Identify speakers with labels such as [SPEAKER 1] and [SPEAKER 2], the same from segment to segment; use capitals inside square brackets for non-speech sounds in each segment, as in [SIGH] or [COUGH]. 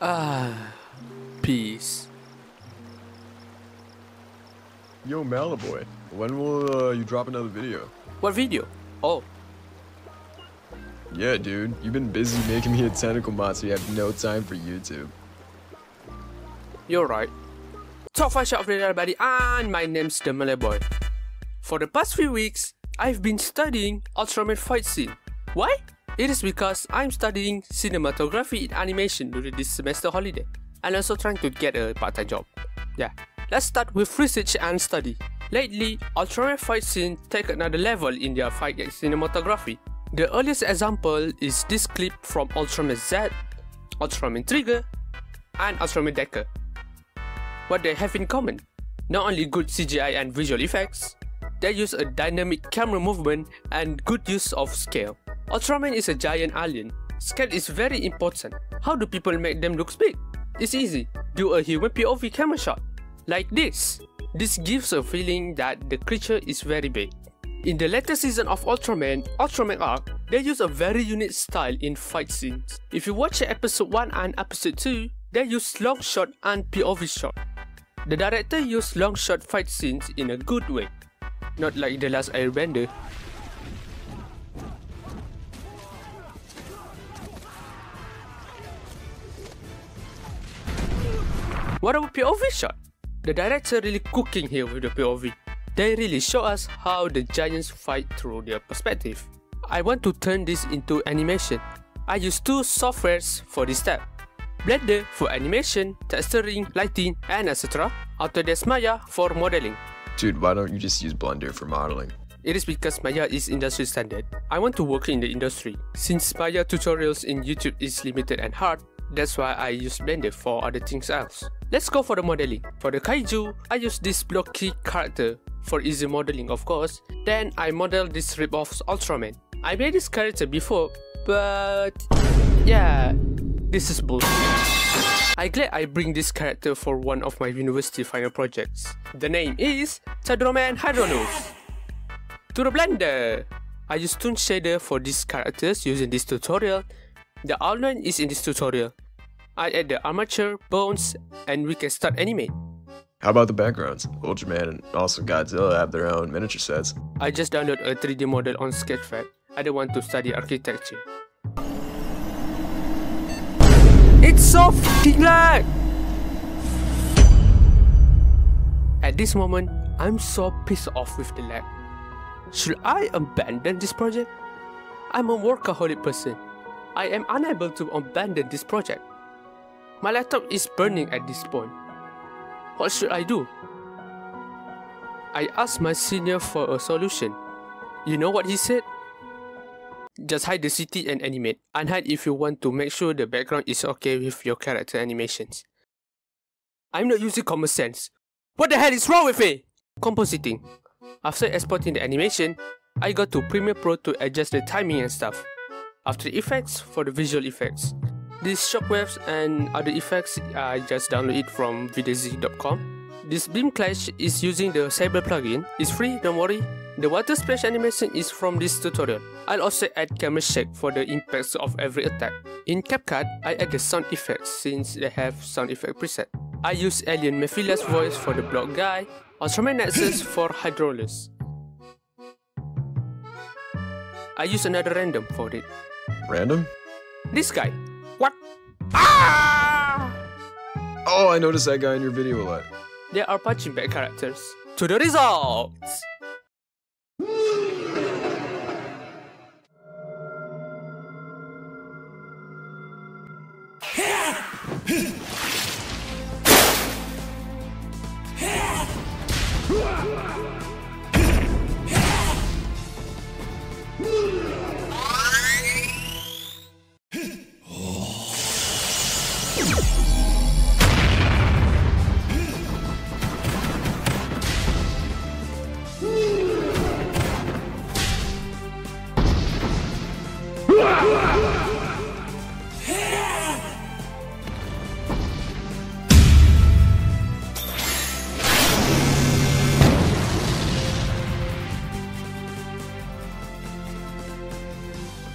[SPEAKER 1] Ah, peace.
[SPEAKER 2] Yo, MalayBoi, when will uh, you drop another video?
[SPEAKER 1] What video? Oh,
[SPEAKER 2] Yeah, dude, you've been busy making me a tentacle monster. You have no time for YouTube.
[SPEAKER 1] you're right. Top 5 shot of the day, everybody, and my name's the Malay Boi. For the past few weeks, I've been studying Ultraman fight scene. Why? It is because I'm studying cinematography in animation during this semester holiday, and also trying to get a part-time job. Yeah. Let's start with research and study. Lately, Ultraman fight scene take another level in their fight cinematography. The earliest example is this clip from Ultraman Z, Ultraman Trigger, and Ultraman Decker. What they have in common, not only good CGI and visual effects, they use a dynamic camera movement and good use of scale. Ultraman is a giant alien. Scale is very important. How do people make them look big? It's easy. Do a human POV camera shot. Like this. This gives a feeling that the creature is very big. In the latest season of Ultraman, Ultraman Arc, they use a very unique style in fight scenes. If you watch episode 1 and episode 2, they use long shot and POV shot. The director used long shot fight scenes in a good way, not like the last Airbender. What about POV shot? The director really cooking here with the POV. They really show us how the giants fight through their perspective. I want to turn this into animation. I use two softwares for this step. Blender for animation, texturing, lighting, and etc. Autodesk Maya for modeling.
[SPEAKER 2] Dude, why don't you just use Blender for modeling?
[SPEAKER 1] It is because Maya is industry standard. I want to work in the industry. Since Maya tutorials in YouTube is limited and hard, that's why I use Blender for other things else. Let's go for the modeling. For the kaiju, I use this blocky character for easy modeling of course. Then I model this ripoff Ultraman. I made this character before, but yeah, this is bullshit. I glad I bring this character for one of my university final projects. The name is Chadroman Hydronose. To the blender! I use Toon Shader for these characters using this tutorial. The outline is in this tutorial. I add the armature, bones, and we can start animate.
[SPEAKER 2] How about the backgrounds? Ultraman and also Godzilla have their own miniature sets.
[SPEAKER 1] I just download a 3D model on Sketchfab. I don't want to study architecture. It's so fucking lag! At this moment, I'm so pissed off with the lag. Should I abandon this project? I'm a workaholic person. I am unable to abandon this project. My laptop is burning at this point. What should I do? I asked my senior for a solution. You know what he said? Just hide the city and animate. Unhide if you want to make sure the background is okay with your character animations. I'm not using common sense. What the hell is wrong with me? Compositing. After exporting the animation, I got to Premiere Pro to adjust the timing and stuff. After Effects for the visual effects. These shockwaves and other effects I just download it from vidz.com. This beam clash is using the Saber plugin. It's free, don't worry. The water splash animation is from this tutorial. I'll also add camera shake for the impacts of every attack. In CapCut, I add the sound effects since they have sound effect preset. I use Alien Mefilas' voice for the block guy, Ultraman Nexus [LAUGHS] for Hydrolus. I use another random for it.
[SPEAKER 2] Random?
[SPEAKER 1] This guy. What? Ah!
[SPEAKER 2] Oh, I noticed that guy in your video a lot.
[SPEAKER 1] There are punching bag characters. To the results! [LAUGHS]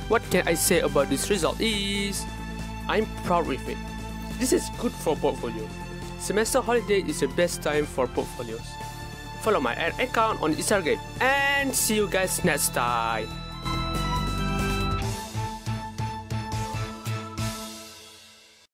[SPEAKER 1] What can I say about this result is I'm proud with it. This is good for portfolio. Semester holiday is the best time for portfolios. Follow my ad account on Instagram and see you guys next time.